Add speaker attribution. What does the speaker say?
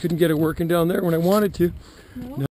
Speaker 1: Couldn't get it working down there when I wanted to.
Speaker 2: No?